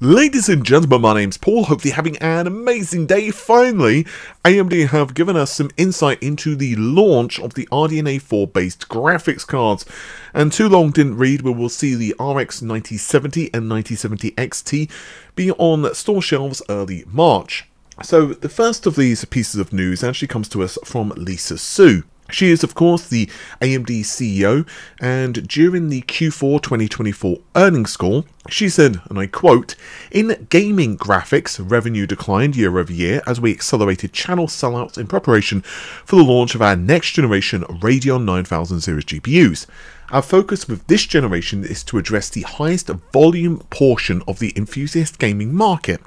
Ladies and gentlemen, my name's Paul. Hope you're having an amazing day. Finally, AMD have given us some insight into the launch of the RDNA 4 based graphics cards. And too long didn't read, we will see the RX 9070 and 9070 XT be on store shelves early March. So, the first of these pieces of news actually comes to us from Lisa Su. She is, of course, the AMD CEO, and during the Q4 2024 earnings call, she said, and I quote, In gaming graphics, revenue declined year over year as we accelerated channel sellouts in preparation for the launch of our next generation Radeon 9000 series GPUs. Our focus with this generation is to address the highest volume portion of the enthusiast gaming market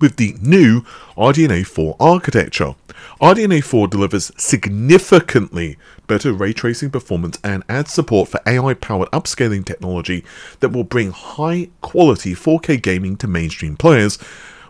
with the new RDNA 4 architecture. RDNA 4 delivers significantly better ray tracing performance and adds support for AI powered upscaling technology that will bring high quality 4K gaming to mainstream players.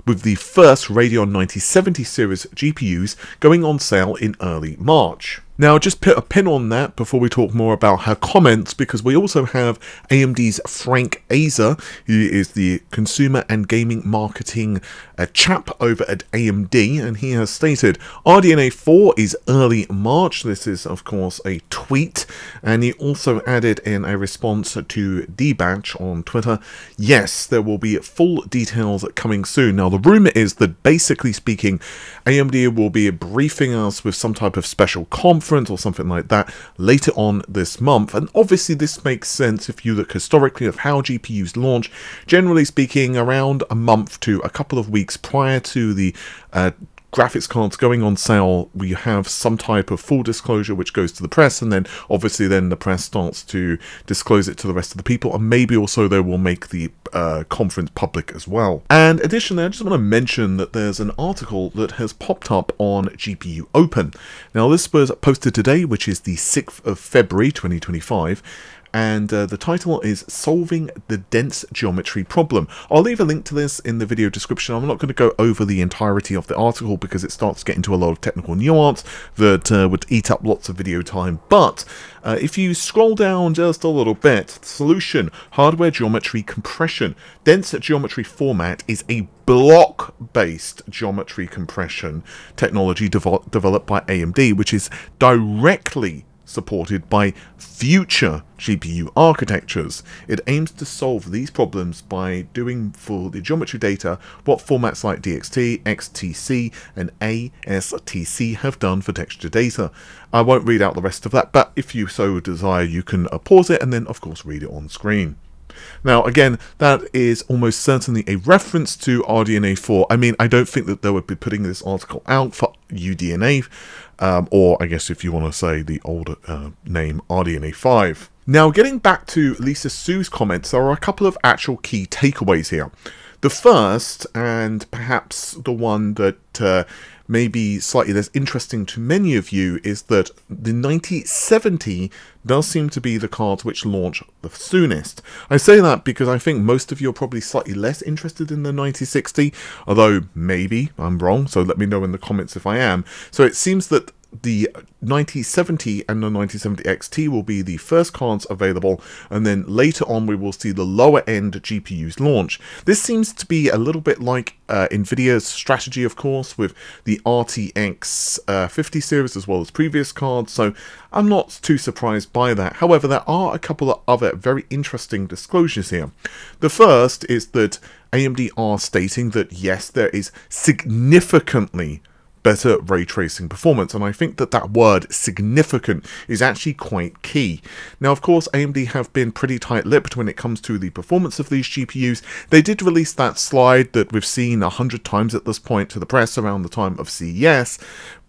With the first Radeon 9070 series GPUs going on sale in early March. Now, just put a pin on that before we talk more about her comments, because we also have AMD's Frank Azor, who is the consumer and gaming marketing uh, chap over at AMD, and he has stated RDNA 4 is early March. This is, of course, a tweet, and he also added in a response to DBatch on Twitter yes, there will be full details coming soon. Now, the rumor is that basically speaking, AMD will be briefing us with some type of special conference or something like that later on this month. And obviously this makes sense if you look historically of how GPUs launch, generally speaking around a month to a couple of weeks prior to the uh, graphics cards going on sale, we have some type of full disclosure which goes to the press, and then obviously then the press starts to disclose it to the rest of the people, and maybe also they will make the uh, conference public as well. And additionally, I just want to mention that there's an article that has popped up on GPU Open. Now, this was posted today, which is the 6th of February 2025 and uh, the title is Solving the Dense Geometry Problem. I'll leave a link to this in the video description. I'm not going to go over the entirety of the article because it starts to get into a lot of technical nuance that uh, would eat up lots of video time, but uh, if you scroll down just a little bit, solution, hardware geometry compression. Dense geometry format is a block-based geometry compression technology developed by AMD, which is directly supported by future GPU architectures. It aims to solve these problems by doing for the geometry data what formats like DXT, ETC, and ASTC have done for texture data. I won't read out the rest of that, but if you so desire, you can pause it and then, of course, read it on screen. Now, again, that is almost certainly a reference to RDNA 4. I mean, I don't think that they would be putting this article out for UDNA, um, or I guess if you want to say the older uh, name, RDNA 5. Now, getting back to Lisa Su's comments, there are a couple of actual key takeaways here. The first, and perhaps the one that uh, may be slightly less interesting to many of you, is that the 9070 does seem to be the cards which launch the soonest. I say that because I think most of you are probably slightly less interested in the 9060, although maybe I'm wrong, so let me know in the comments if I am. So it seems that the 9070 and the 9070 XT will be the first cards available, and then later on we will see the lower end GPUs launch. This seems to be a little bit like uh, Nvidia's strategy, of course, with the RTX uh, 50 series as well as previous cards, so I'm not too surprised by that. However, there are a couple of other very interesting disclosures here. The first is that AMD are stating that yes, there is significantly better ray tracing performance and I think that that word significant is actually quite key. Now of course AMD have been pretty tight-lipped when it comes to the performance of these GPUs. They did release that slide that we've seen a hundred times at this point to the press around the time of CES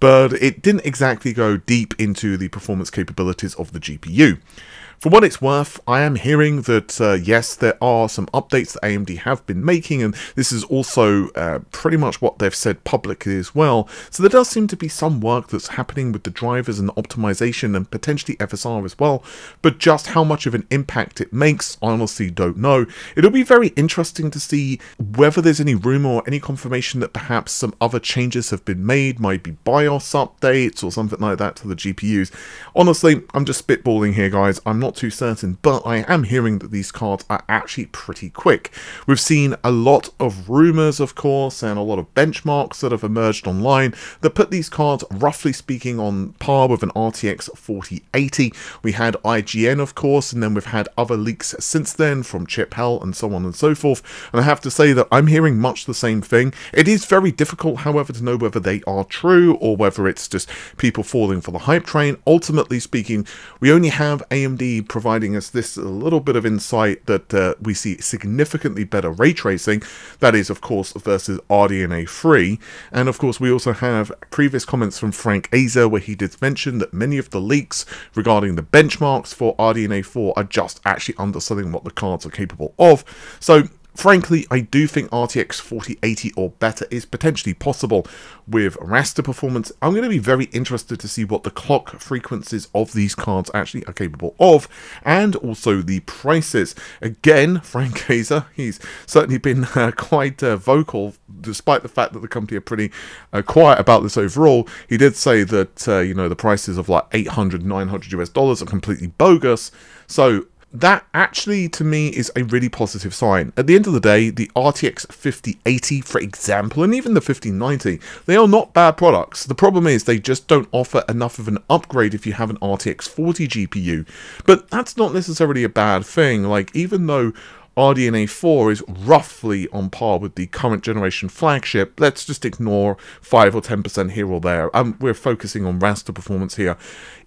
but it didn't exactly go deep into the performance capabilities of the GPU. For what it's worth, I am hearing that uh, yes, there are some updates that AMD have been making, and this is also uh, pretty much what they've said publicly as well. So there does seem to be some work that's happening with the drivers and the optimization and potentially FSR as well, but just how much of an impact it makes, I honestly don't know. It'll be very interesting to see whether there's any rumor or any confirmation that perhaps some other changes have been made, might be BIOS updates or something like that to the GPUs. Honestly, I'm just spitballing here, guys. I'm not not too certain, but I am hearing that these cards are actually pretty quick. We've seen a lot of rumours, of course, and a lot of benchmarks that have emerged online that put these cards, roughly speaking, on par with an RTX 4080. We had IGN, of course, and then we've had other leaks since then from Chiphell and so on and so forth. And I have to say that I'm hearing much the same thing. It is very difficult, however, to know whether they are true or whether it's just people falling for the hype train. Ultimately speaking, we only have AMD providing us this little bit of insight that uh, we see significantly better ray tracing. That is, of course, versus RDNA 3. And of course, we also have previous comments from Frank Azor where he did mention that many of the leaks regarding the benchmarks for RDNA 4 are just actually underselling what the cards are capable of. So Frankly, I do think RTX 4080 or better is potentially possible with raster performance. I'm going to be very interested to see what the clock frequencies of these cards actually are capable of, and also the prices. Again, Frank Azor, he's certainly been uh, quite uh, vocal, despite the fact that the company are pretty uh, quiet about this overall. He did say that, uh, you know, the prices of like 800, 900 US dollars are completely bogus. So that actually to me is a really positive sign. At the end of the day, the RTX 5080, for example, and even the 5090, they are not bad products. The problem is they just don't offer enough of an upgrade if you have an RTX 40 GPU. But that's not necessarily a bad thing. Like, even though RDNA 4 is roughly on par with the current generation flagship. Let's just ignore 5 or 10% here or there. Um, we're focusing on raster performance here.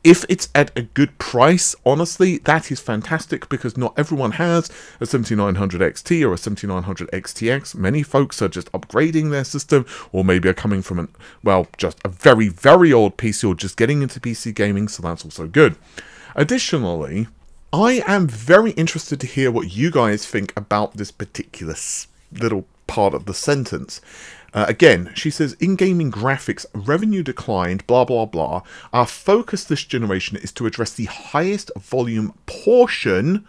If it's at a good price, honestly, that is fantastic because not everyone has a 7900 XT or a 7900 XTX. Many folks are just upgrading their system or maybe are coming from, an, well, just a very, very old PC or just getting into PC gaming, so that's also good. Additionally, I am very interested to hear what you guys think about this particular little part of the sentence. Uh, again, she says, in gaming graphics, revenue declined, blah, blah, blah. Our focus this generation is to address the highest volume portion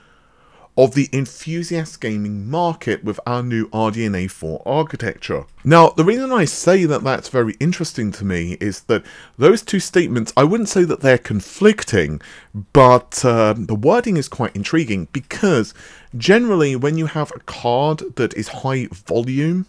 of the enthusiast gaming market with our new RDNA 4 architecture. Now, the reason I say that that's very interesting to me is that those two statements, I wouldn't say that they're conflicting, but uh, the wording is quite intriguing because generally when you have a card that is high volume,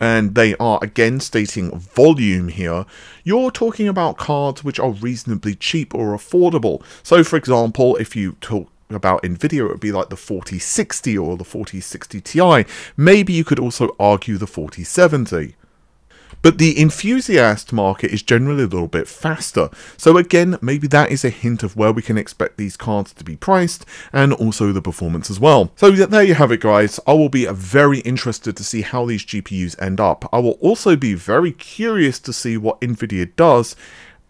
and they are again stating volume here, you're talking about cards which are reasonably cheap or affordable. So for example, if you talk about NVIDIA, it would be like the 4060 or the 4060 Ti. Maybe you could also argue the 4070. But the enthusiast market is generally a little bit faster. So again, maybe that is a hint of where we can expect these cards to be priced and also the performance as well. So there you have it guys. I will be very interested to see how these GPUs end up. I will also be very curious to see what Nvidia does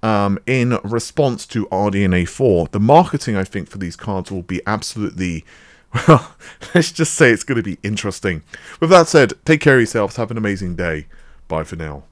um, in response to RDNA 4. The marketing, I think, for these cards will be absolutely, well, let's just say it's going to be interesting. With that said, take care of yourselves, have an amazing day. Bye for now.